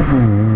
Mm-hmm.